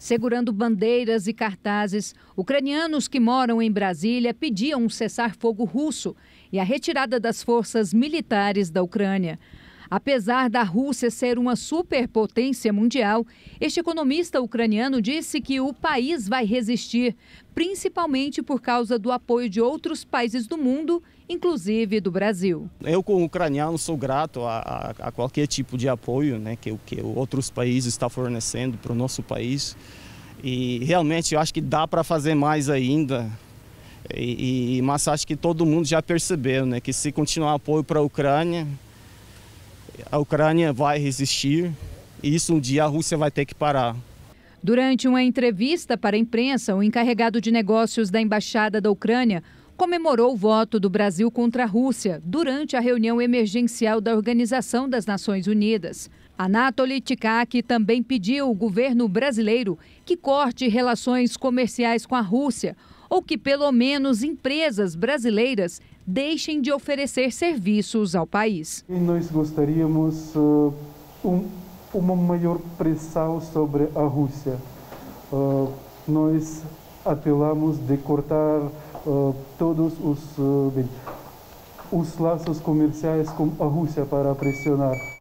Segurando bandeiras e cartazes, ucranianos que moram em Brasília pediam um cessar-fogo russo e a retirada das forças militares da Ucrânia. Apesar da Rússia ser uma superpotência mundial, este economista ucraniano disse que o país vai resistir, principalmente por causa do apoio de outros países do mundo, inclusive do Brasil. Eu, como ucraniano, sou grato a, a, a qualquer tipo de apoio né, que, que outros países estão fornecendo para o nosso país. E realmente eu acho que dá para fazer mais ainda. E, e, mas acho que todo mundo já percebeu né, que se continuar apoio para a Ucrânia, a Ucrânia vai resistir e isso um dia a Rússia vai ter que parar. Durante uma entrevista para a imprensa, o encarregado de negócios da Embaixada da Ucrânia comemorou o voto do Brasil contra a Rússia durante a reunião emergencial da Organização das Nações Unidas. Anatoly Tikak também pediu ao governo brasileiro que corte relações comerciais com a Rússia ou que pelo menos empresas brasileiras deixem de oferecer serviços ao país. E nós gostaríamos uh, um, uma maior pressão sobre a Rússia. Uh, nós apelamos de cortar uh, todos os, os laços comerciais com a Rússia para pressionar